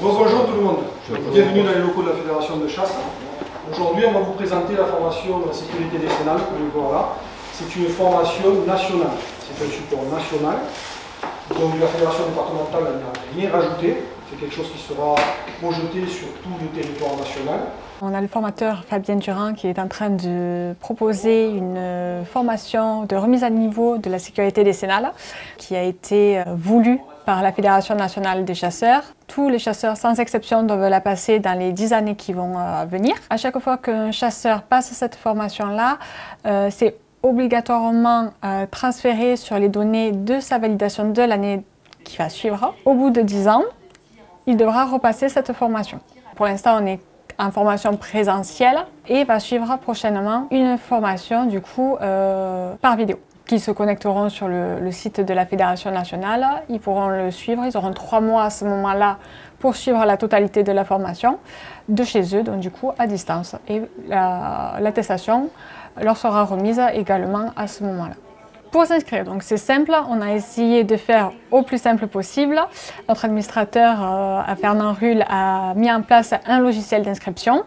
Bonjour tout le monde, bienvenue dans les locaux de la Fédération de chasse. Aujourd'hui, on va vous présenter la formation de la sécurité décennale que vous voyez là. C'est une formation nationale, c'est un support national. Donc la Fédération départementale n'a rien rajouté, c'est quelque chose qui sera projeté sur tout le territoire national. On a le formateur Fabien Durand qui est en train de proposer une formation de remise à niveau de la sécurité décennale qui a été euh, voulue par la Fédération nationale des chasseurs. Tous les chasseurs, sans exception, doivent la passer dans les dix années qui vont euh, venir. À chaque fois qu'un chasseur passe cette formation-là, euh, c'est obligatoirement euh, transféré sur les données de sa validation de l'année qui va suivre. Au bout de dix ans, il devra repasser cette formation. Pour l'instant, on est en formation présentielle et va suivre prochainement une formation du coup par vidéo qui se connecteront sur le, site de la Fédération nationale. Ils pourront le suivre. Ils auront trois mois à ce moment-là pour suivre la totalité de la formation de chez eux, donc du coup à distance. Et l'attestation leur sera remise également à ce moment-là. Pour s'inscrire, donc c'est simple, on a essayé de faire au plus simple possible. Notre administrateur, euh, Fernand Rull, a mis en place un logiciel d'inscription.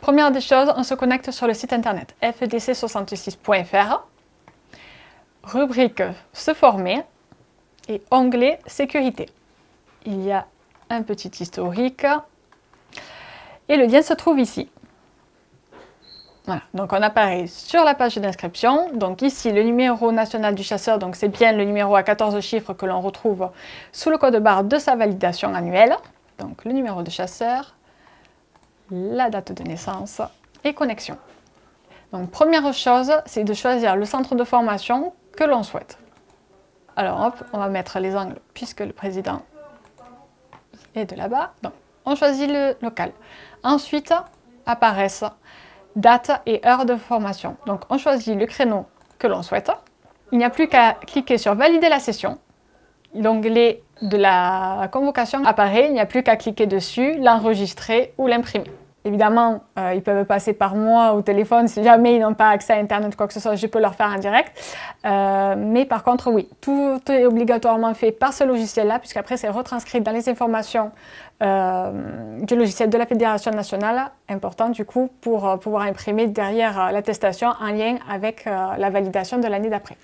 Première des choses, on se connecte sur le site internet fdc66.fr rubrique Se former et onglet Sécurité. Il y a un petit historique et le lien se trouve ici. Voilà, donc on apparaît sur la page d'inscription. Donc ici, le numéro national du chasseur, donc c'est bien le numéro à 14 chiffres que l'on retrouve sous le code barre de sa validation annuelle. Donc le numéro de chasseur, la date de naissance et connexion. Donc première chose, c'est de choisir le centre de formation que l'on souhaite. Alors hop, on va mettre les angles puisque le président est de là-bas. Donc on choisit le local. Ensuite apparaissent date et heure de formation. Donc on choisit le créneau que l'on souhaite. Il n'y a plus qu'à cliquer sur valider la session. L'onglet de la convocation apparaît, il n'y a plus qu'à cliquer dessus, l'enregistrer ou l'imprimer. Évidemment, euh, ils peuvent passer par moi au téléphone. Si jamais ils n'ont pas accès à Internet ou quoi que ce soit, je peux leur faire en direct. Euh, mais par contre, oui, tout est obligatoirement fait par ce logiciel-là, puisqu'après, c'est retranscrit dans les informations euh, du logiciel de la Fédération nationale, important du coup, pour pouvoir imprimer derrière l'attestation en lien avec la validation de l'année d'après.